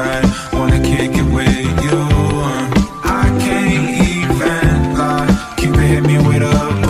I wanna kick it with you. I can't even lie. Hit me with a